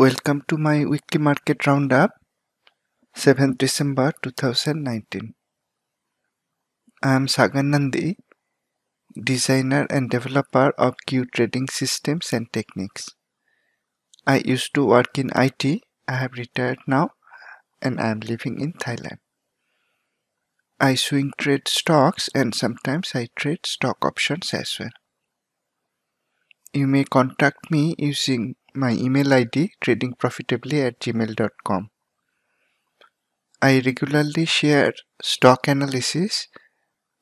Welcome to my weekly market roundup, 7th December 2019. I am Sagar Nandi, designer and developer of Q trading systems and techniques. I used to work in IT, I have retired now, and I am living in Thailand. I swing trade stocks and sometimes I trade stock options as well. You may contact me using my email ID tradingprofitably at gmail.com. I regularly share stock analysis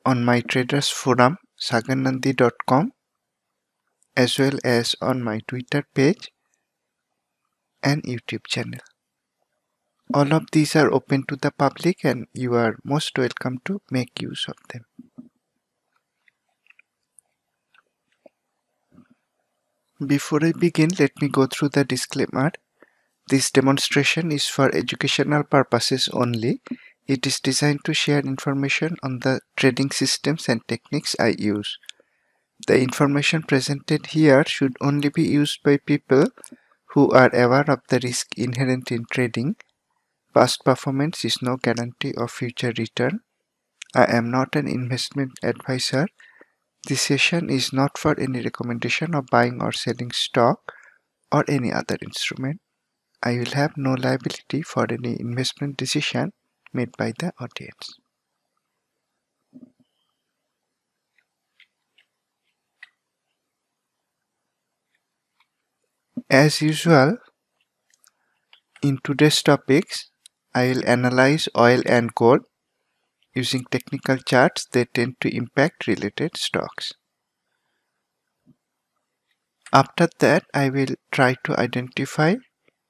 on my traders forum sagarnandi.com as well as on my Twitter page and YouTube channel. All of these are open to the public and you are most welcome to make use of them. Before I begin, let me go through the disclaimer. This demonstration is for educational purposes only. It is designed to share information on the trading systems and techniques I use. The information presented here should only be used by people who are aware of the risk inherent in trading. Past performance is no guarantee of future return. I am not an investment advisor this session is not for any recommendation of buying or selling stock or any other instrument. I will have no liability for any investment decision made by the audience. As usual, in today's topics, I will analyze oil and gold Using technical charts, they tend to impact related stocks. After that, I will try to identify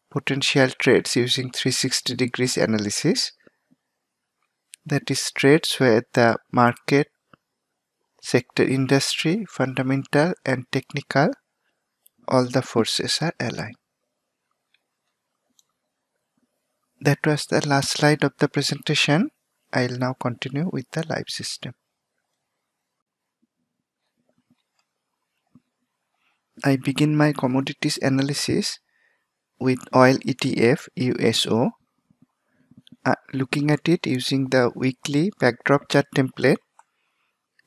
potential trades using 360 degrees analysis. That is trades where the market, sector industry, fundamental and technical, all the forces are aligned. That was the last slide of the presentation. I'll now continue with the live system. I begin my commodities analysis with oil ETF USO uh, looking at it using the weekly backdrop chart template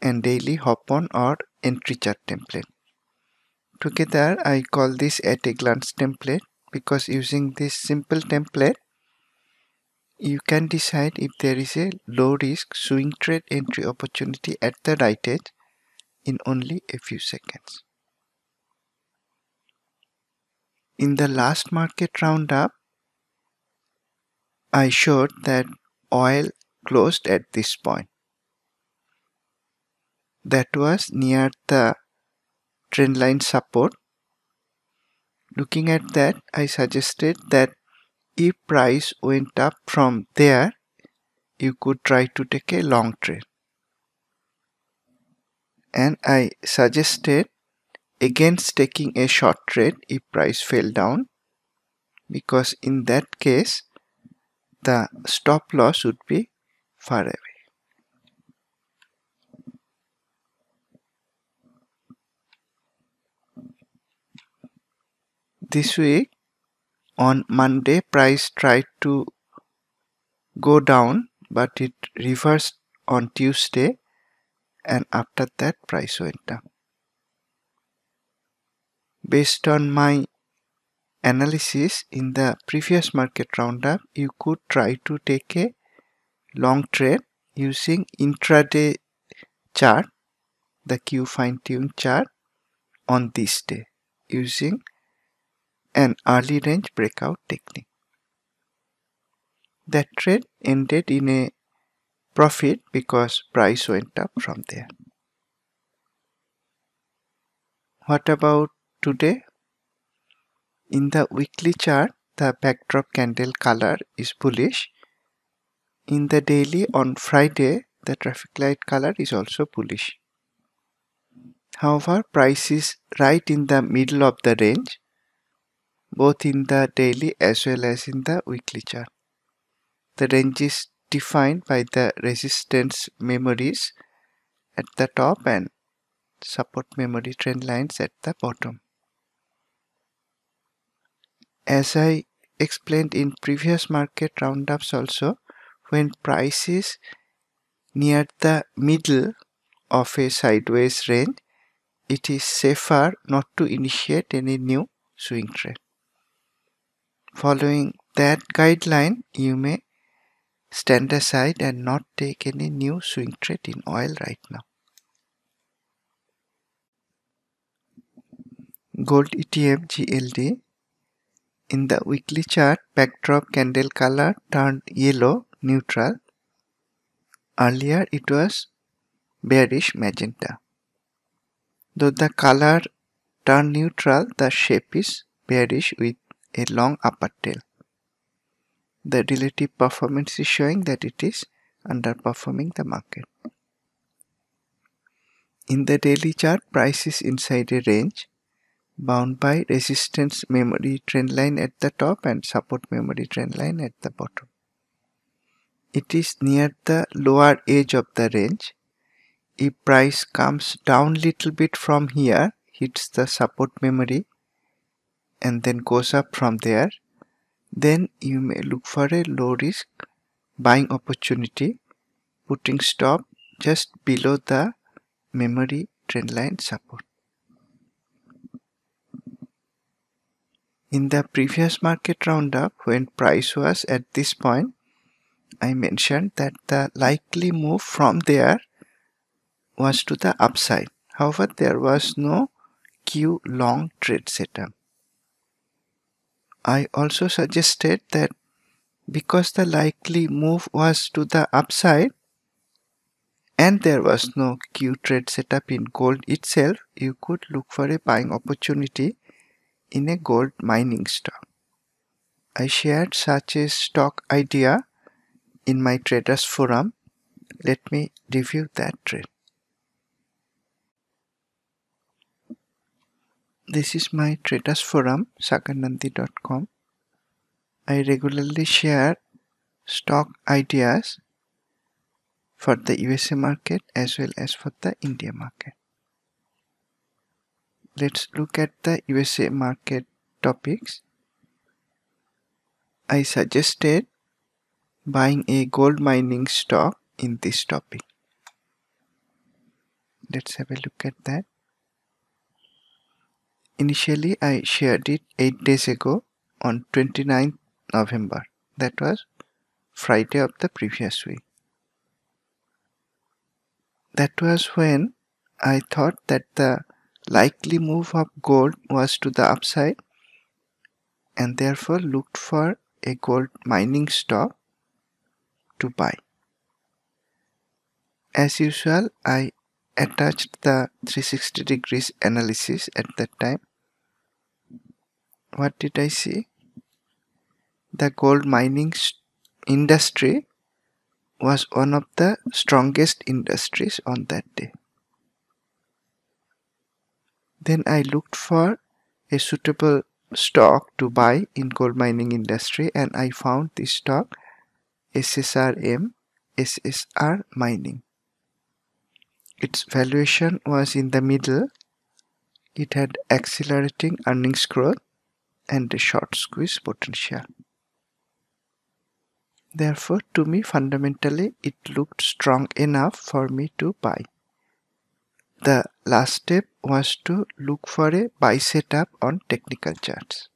and daily hop on or entry chart template. Together I call this at a glance template because using this simple template you can decide if there is a low risk swing trade entry opportunity at the right edge in only a few seconds. In the last market roundup, I showed that oil closed at this point. That was near the trendline support. Looking at that, I suggested that if price went up from there you could try to take a long trade and I suggested against taking a short trade if price fell down because in that case the stop loss would be far away. This week on Monday price tried to go down but it reversed on Tuesday and after that price went down. Based on my analysis in the previous market roundup you could try to take a long trade using intraday chart the Q fine tune chart on this day using an early range breakout technique. That trade ended in a profit because price went up from there. What about today? In the weekly chart, the backdrop candle color is bullish. In the daily on Friday, the traffic light color is also bullish. However, price is right in the middle of the range both in the daily as well as in the weekly chart. The range is defined by the resistance memories at the top and support memory trend lines at the bottom. as I explained in previous market roundups also, when price is near the middle of a sideways range, it is safer not to initiate any new swing trade. Following that guideline, you may stand aside and not take any new swing trade in oil right now. Gold ETF GLD in the weekly chart backdrop candle color turned yellow neutral. Earlier it was bearish magenta. Though the color turned neutral the shape is bearish with a long upper tail the relative performance is showing that it is underperforming the market in the daily chart price is inside a range bound by resistance memory trend line at the top and support memory trend line at the bottom. It is near the lower edge of the range. If price comes down little bit from here, hits the support memory and then goes up from there, then you may look for a low risk buying opportunity putting stop just below the memory trendline support. In the previous market roundup, when price was at this point, I mentioned that the likely move from there was to the upside. However, there was no Q long trade setup. I also suggested that because the likely move was to the upside and there was no Q trade setup in gold itself, you could look for a buying opportunity in a gold mining stock. I shared such a stock idea in my traders forum. Let me review that trade. This is my traders forum sagarnandi.com. I regularly share stock ideas for the USA market as well as for the India market let's look at the USA market topics. I suggested buying a gold mining stock in this topic. Let's have a look at that. Initially, I shared it 8 days ago on 29th November. That was Friday of the previous week. That was when I thought that the likely move of gold was to the upside and therefore looked for a gold mining stock to buy. As usual, I attached the 360 degrees analysis at that time. What did I see? The gold mining industry was one of the strongest industries on that day. Then I looked for a suitable stock to buy in gold mining industry and I found this stock SSRM SSR mining. Its valuation was in the middle. It had accelerating earnings growth and a short squeeze potential. Therefore, to me, fundamentally, it looked strong enough for me to buy. The last step was to look for a buy setup on technical charts.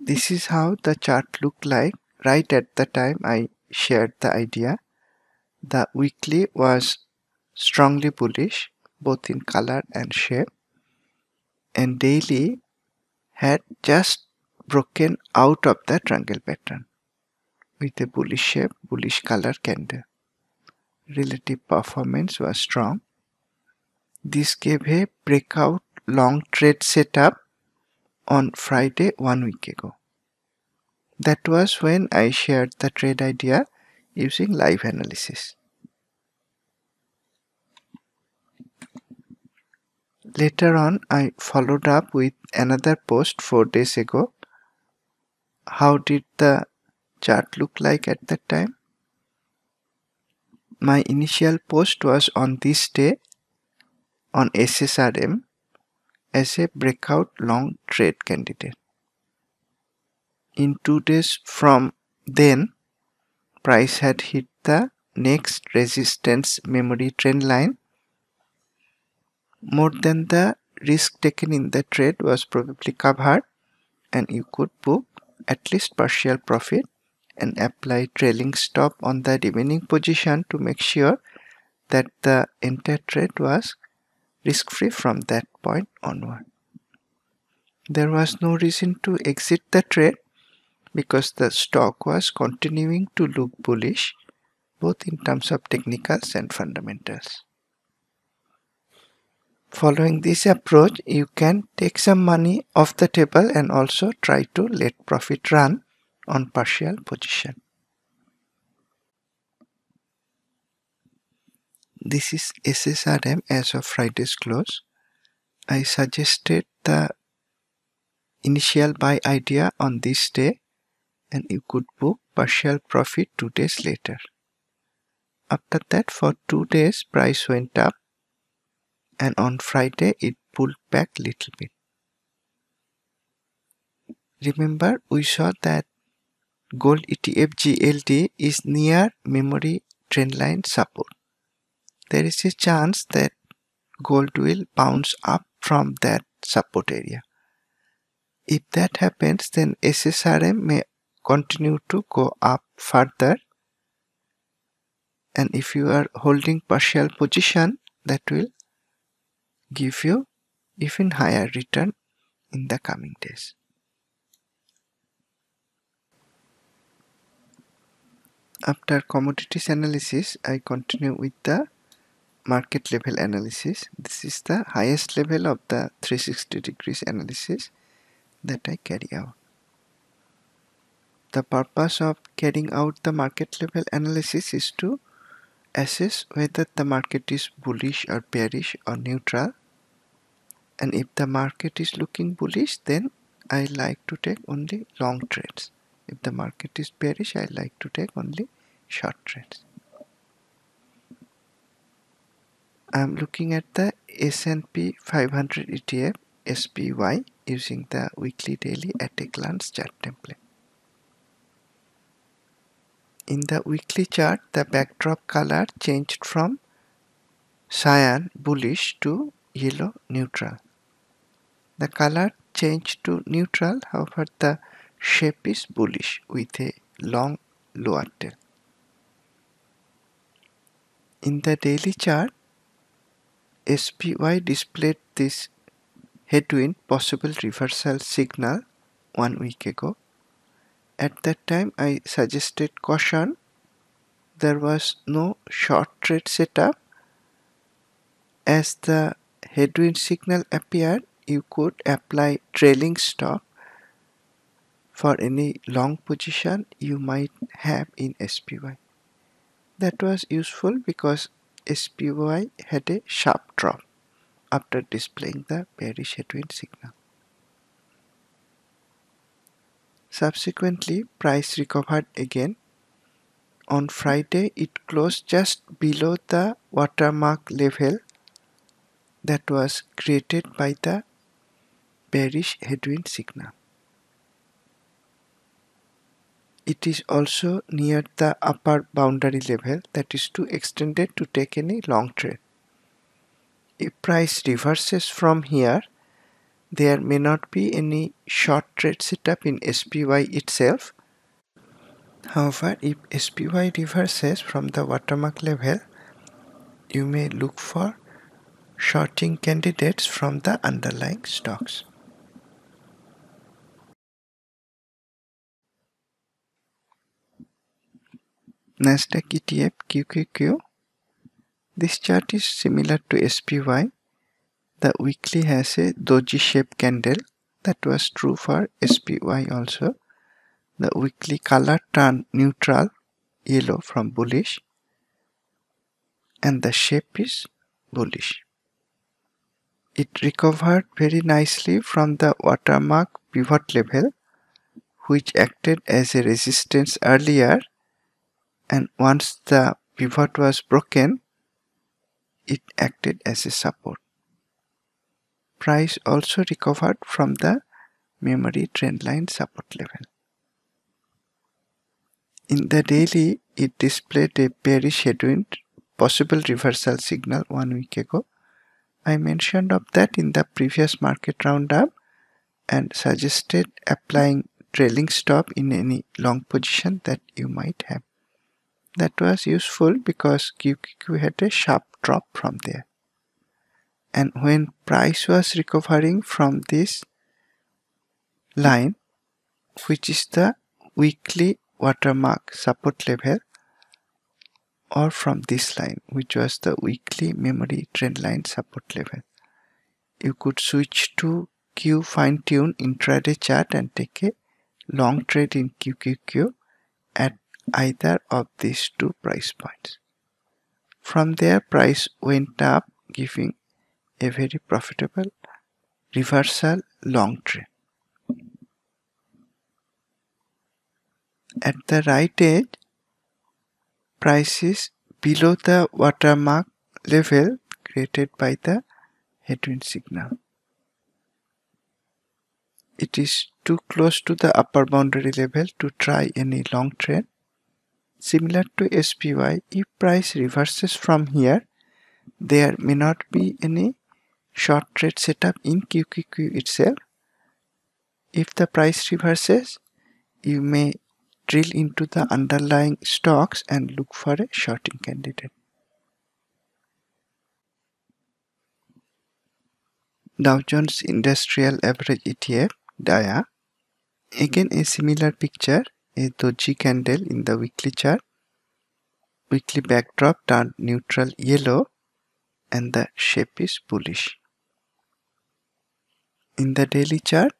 This is how the chart looked like right at the time I shared the idea. The weekly was strongly bullish both in color and shape and daily had just broken out of the triangle pattern with a bullish shape, bullish color candle relative performance was strong. This gave a breakout long trade setup on Friday one week ago. That was when I shared the trade idea using live analysis. Later on, I followed up with another post four days ago. How did the chart look like at that time? my initial post was on this day on SSRM as a breakout long trade candidate. In two days from then, price had hit the next resistance memory trend line. More than the risk taken in the trade was probably covered and you could book at least partial profit and apply trailing stop on the remaining position to make sure that the entire trade was risk-free from that point onward. There was no reason to exit the trade because the stock was continuing to look bullish both in terms of technicals and fundamentals. Following this approach, you can take some money off the table and also try to let profit run on partial position. This is SSRM as of Friday's close. I suggested the initial buy idea on this day and you could book partial profit two days later. After that for two days price went up and on Friday it pulled back little bit. Remember we saw that gold ETF GLD is near memory trendline support. There is a chance that gold will bounce up from that support area. If that happens then SSRM may continue to go up further and if you are holding partial position that will give you even higher return in the coming days. After commodities analysis, I continue with the market level analysis. This is the highest level of the 360 degrees analysis that I carry out. The purpose of carrying out the market level analysis is to assess whether the market is bullish or bearish or neutral and if the market is looking bullish then I like to take only long trades. If the market is bearish I like to take only short trades. I'm looking at the S&P 500 ETF SPY using the weekly daily at a glance chart template. In the weekly chart, the backdrop color changed from cyan bullish to yellow neutral. The color changed to neutral, however the shape is bullish with a long lower tail. In the daily chart, SPY displayed this headwind possible reversal signal one week ago at that time I suggested caution. There was no short trade setup. As the headwind signal appeared, you could apply trailing stop for any long position you might have in SPY. That was useful because SPY had a sharp drop after displaying the bearish headwind signal. Subsequently, price recovered again. On Friday, it closed just below the watermark level that was created by the bearish headwind signal. It is also near the upper boundary level that is too extended to take any long trade. If price reverses from here, there may not be any short trade setup in SPY itself. However, if SPY reverses from the watermark level, you may look for shorting candidates from the underlying stocks. Nasdaq ETF QQQ. This chart is similar to SPY the weekly has a doji shape candle that was true for SPY also. The weekly color turned neutral yellow from bullish and the shape is bullish. It recovered very nicely from the watermark pivot level which acted as a resistance earlier and once the pivot was broken it acted as a support. price also recovered from the memory trendline support level. In the daily, it displayed a bearish headwind possible reversal signal one week ago. I mentioned of that in the previous market roundup and suggested applying trailing stop in any long position that you might have. That was useful because QQQ had a sharp drop from there. And when price was recovering from this line, which is the weekly watermark support level, or from this line, which was the weekly memory trendline support level, you could switch to Q fine tune intraday chart and take a long trade in QQQ at either of these two price points. From there price went up giving a very profitable reversal long trade. At the right edge price is below the watermark level created by the headwind signal. It is too close to the upper boundary level to try any long trade Similar to SPY, if price reverses from here, there may not be any short trade setup in QQQ itself. If the price reverses, you may drill into the underlying stocks and look for a shorting candidate. Dow Jones Industrial Average ETF DIA again a similar picture a doji candle in the weekly chart. Weekly backdrop turned neutral yellow and the shape is bullish. In the daily chart,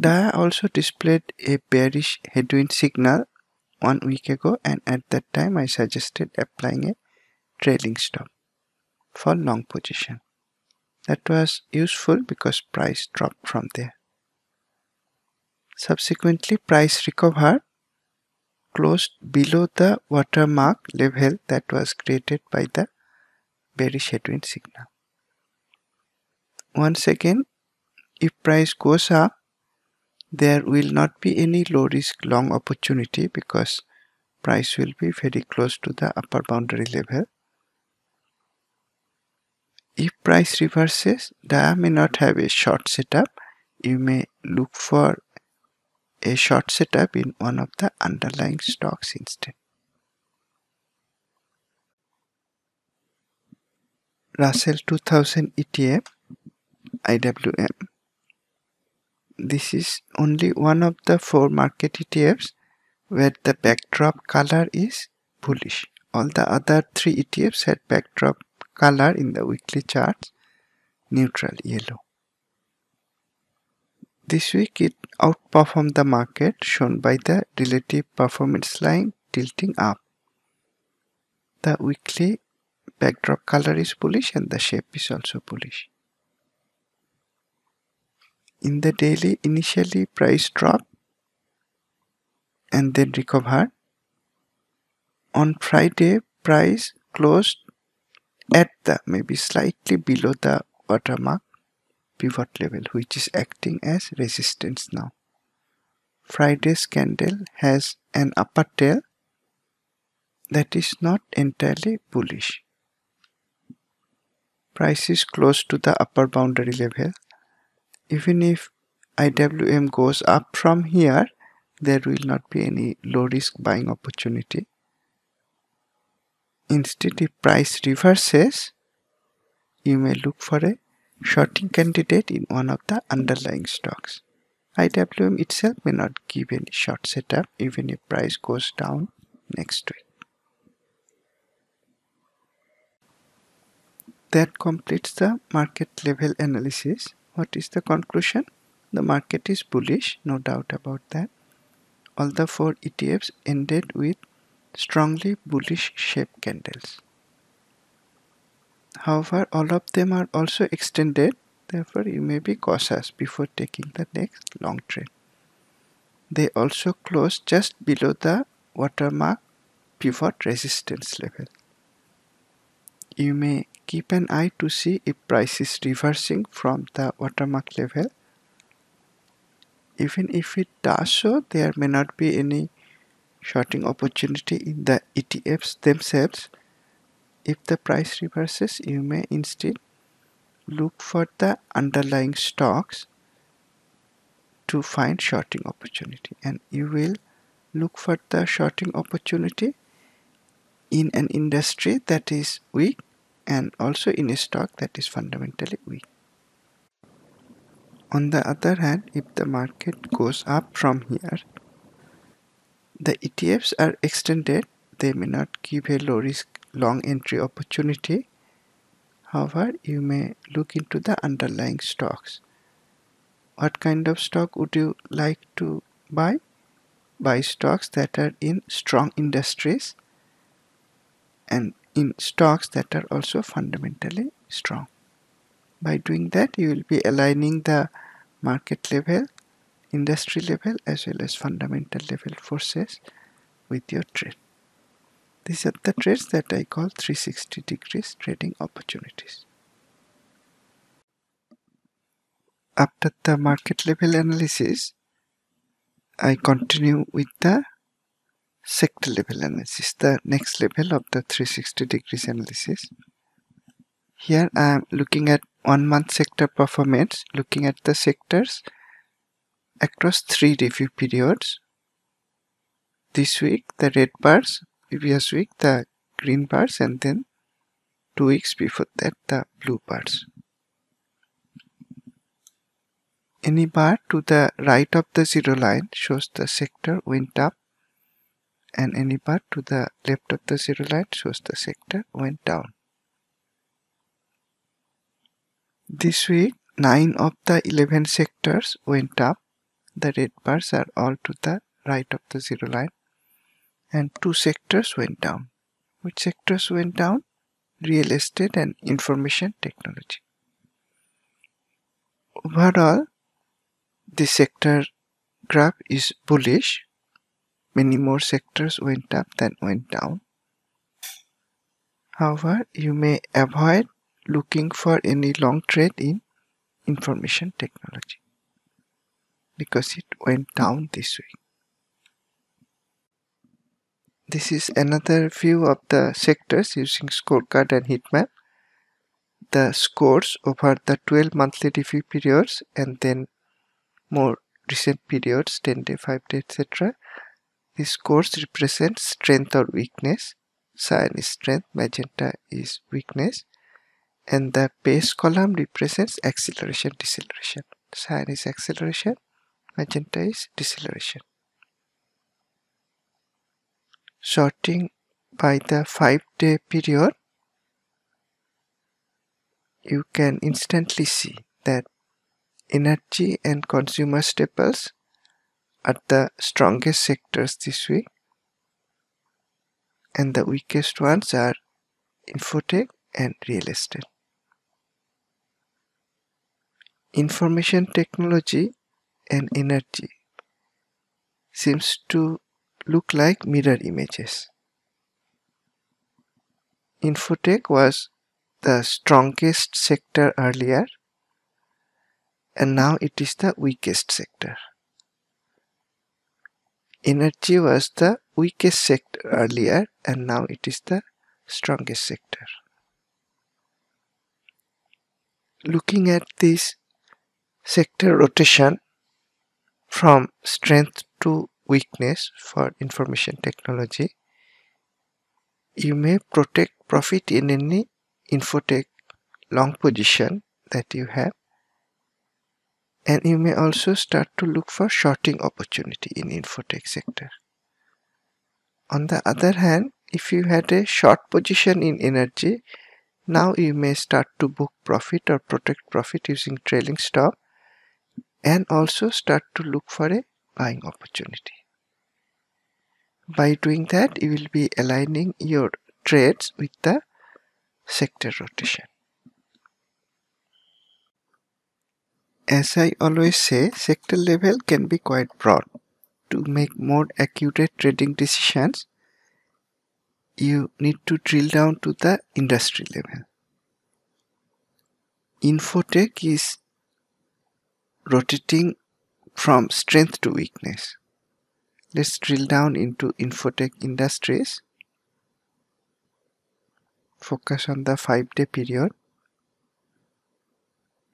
DIA also displayed a bearish headwind signal one week ago and at that time I suggested applying a trailing stop for long position. That was useful because price dropped from there. Subsequently, price recovered closed below the watermark level that was created by the bearish headwind signal. Once again, if price goes up, there will not be any low risk long opportunity because price will be very close to the upper boundary level. If price reverses, DIA may not have a short setup. You may look for a short setup in one of the underlying stocks instead. Russell 2000 ETF IWM. This is only one of the four market ETFs where the backdrop color is bullish. All the other three ETFs had backdrop color in the weekly charts neutral yellow. This week it outperformed the market shown by the relative performance line tilting up. The weekly backdrop color is bullish and the shape is also bullish. In the daily initially price dropped and then recovered. On Friday price closed at the maybe slightly below the watermark pivot level which is acting as resistance now. Friday's candle has an upper tail that is not entirely bullish. Price is close to the upper boundary level. Even if IWM goes up from here, there will not be any low risk buying opportunity. Instead, if price reverses, you may look for a shorting candidate in one of the underlying stocks. IWM itself may not give any short setup even if price goes down next week. That completes the market level analysis. What is the conclusion? The market is bullish, no doubt about that. All the four ETFs ended with strongly bullish shape candles. However, all of them are also extended, therefore you may be cautious before taking the next long trade. They also close just below the watermark pivot resistance level. you may keep an eye to see if price is reversing from the watermark level. Even if it does so, there may not be any shorting opportunity in the ETFs themselves. If the price reverses, you may instead look for the underlying stocks to find shorting opportunity and you will look for the shorting opportunity in an industry that is weak and also in a stock that is fundamentally weak. On the other hand, if the market goes up from here, the ETFs are extended, they may not give a low risk long entry opportunity. However, you may look into the underlying stocks. What kind of stock would you like to buy? Buy stocks that are in strong industries and in stocks that are also fundamentally strong. By doing that, you will be aligning the market level, industry level, as well as fundamental level forces with your trade. These are the trades that I call 360 degrees trading opportunities. After the market level analysis, I continue with the sector level analysis, the next level of the 360 degrees analysis. Here I am looking at one month sector performance, looking at the sectors across three review periods. This week the red bars, previous week the green bars and then two weeks before that the blue bars. Any bar to the right of the zero line shows the sector went up and any bar to the left of the zero line shows the sector went down. This week, 9 of the 11 sectors went up. The red bars are all to the right of the zero line. And 2 sectors went down. Which sectors went down? Real estate and information technology. Overall, the sector graph is bullish many more sectors went up than went down. However, you may avoid looking for any long trade in information technology because it went down this week. This is another view of the sectors using scorecard and heat map. The scores over the 12 monthly review periods and then more recent periods 10 day 5 day etc this scores represents strength or weakness. Cyan is strength, magenta is weakness. And the base column represents acceleration, deceleration. Cyan is acceleration, magenta is deceleration. Sorting by the 5 day period, you can instantly see that energy and consumer staples are the strongest sectors this week and the weakest ones are infotech and real estate. Information technology and energy seems to look like mirror images. Infotech was the strongest sector earlier and now it is the weakest sector. Energy was the weakest sector earlier and now it is the strongest sector. Looking at this sector rotation from strength to weakness for information technology, you may protect profit in any infotech long position that you have and you may also start to look for shorting opportunity in infotech sector. On the other hand, if you had a short position in energy, now you may start to book profit or protect profit using trailing stop and also start to look for a buying opportunity. By doing that, you will be aligning your trades with the sector rotation. As I always say, sector level can be quite broad. To make more accurate trading decisions, you need to drill down to the industry level. Infotech is rotating from strength to weakness. Let's drill down into Infotech Industries. Focus on the 5 day period.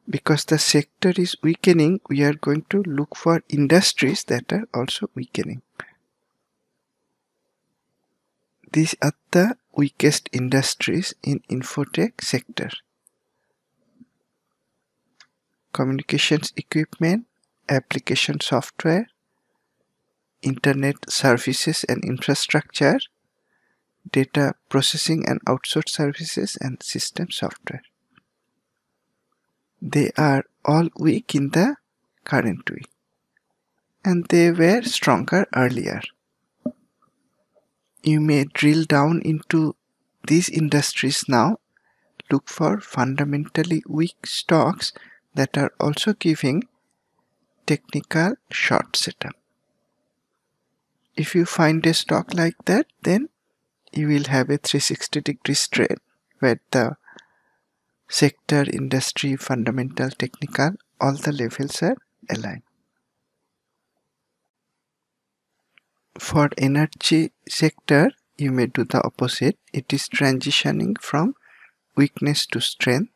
Because the sector is weakening, we are going to look for industries that are also weakening. These are the weakest industries in Infotech sector. Communications equipment, application software, internet services and infrastructure, data processing and outsourced services and system software. They are all weak in the current week and they were stronger earlier. You may drill down into these industries now. Look for fundamentally weak stocks that are also giving technical short setup if you find a stock like that then you will have a 360 degree trade where the sector industry fundamental technical all the levels are aligned For energy sector, you may do the opposite. It is transitioning from weakness to strength.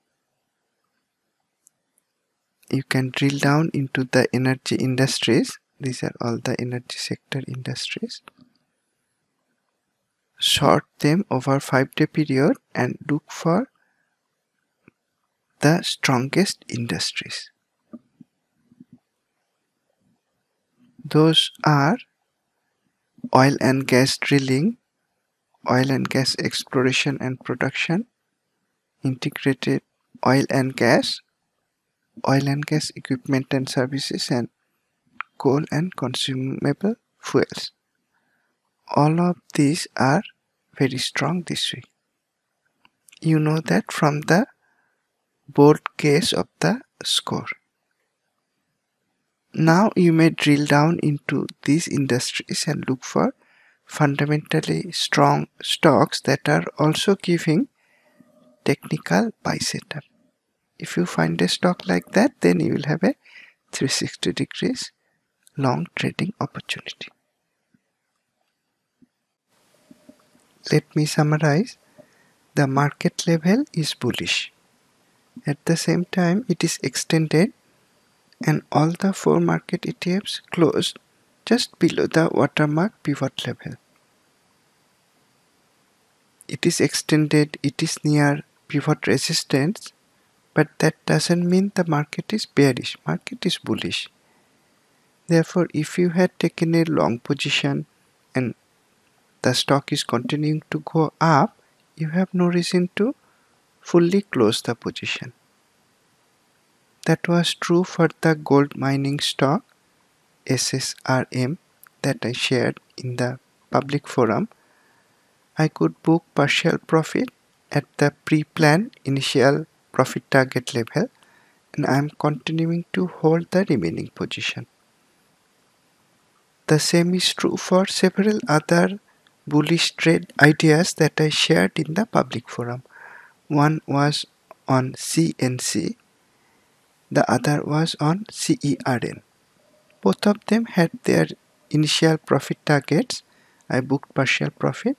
You can drill down into the energy industries. These are all the energy sector industries. Short them over 5 day period and look for the strongest industries. Those are oil and gas drilling, oil and gas exploration and production, integrated oil and gas, oil and gas equipment and services, and coal and consumable fuels. All of these are very strong this week. You know that from the board case of the score. Now you may drill down into these industries and look for fundamentally strong stocks that are also giving technical buy setup. If you find a stock like that, then you will have a 360 degrees long trading opportunity. Let me summarize. The market level is bullish. At the same time, it is extended and all the four market ETFs closed just below the watermark pivot level. It is extended, it is near pivot resistance, but that doesn't mean the market is bearish, market is bullish. Therefore, if you had taken a long position and the stock is continuing to go up, you have no reason to fully close the position. That was true for the gold mining stock SSRM that I shared in the public forum. I could book partial profit at the pre-planned initial profit target level and I am continuing to hold the remaining position. The same is true for several other bullish trade ideas that I shared in the public forum. One was on CNC the other was on CERN. Both of them had their initial profit targets. I booked partial profit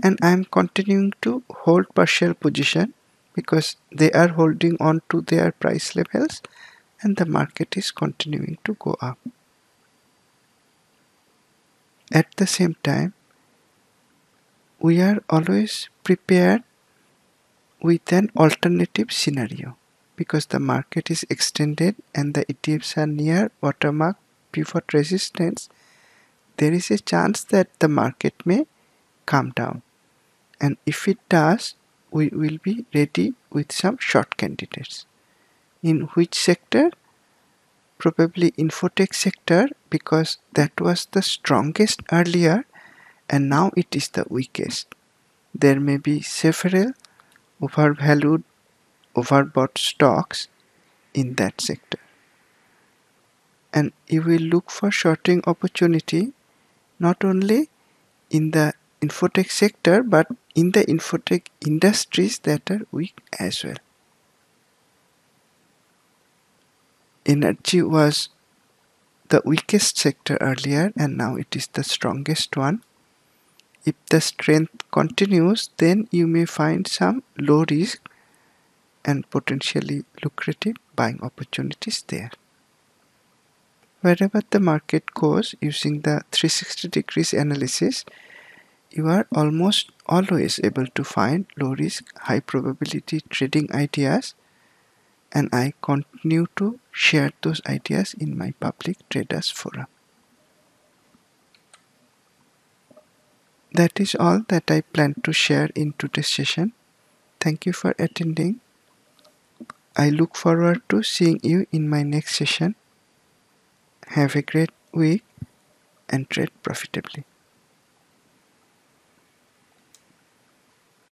and I am continuing to hold partial position because they are holding on to their price levels and the market is continuing to go up. At the same time, we are always prepared with an alternative scenario because the market is extended and the ETFs are near watermark pivot resistance, there is a chance that the market may come down. And if it does, we will be ready with some short candidates. In which sector? Probably infotech sector because that was the strongest earlier and now it is the weakest. There may be several overvalued overbought stocks in that sector. And you will look for shorting opportunity not only in the infotech sector but in the infotech industries that are weak as well. Energy was the weakest sector earlier and now it is the strongest one. If the strength continues then you may find some low risk and potentially lucrative buying opportunities there. Wherever the market goes using the 360 degrees analysis you are almost always able to find low risk high probability trading ideas and I continue to share those ideas in my public traders forum. That is all that I plan to share in today's session. Thank you for attending. I look forward to seeing you in my next session. Have a great week and trade profitably.